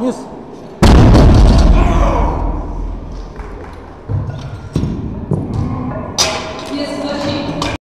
Isso.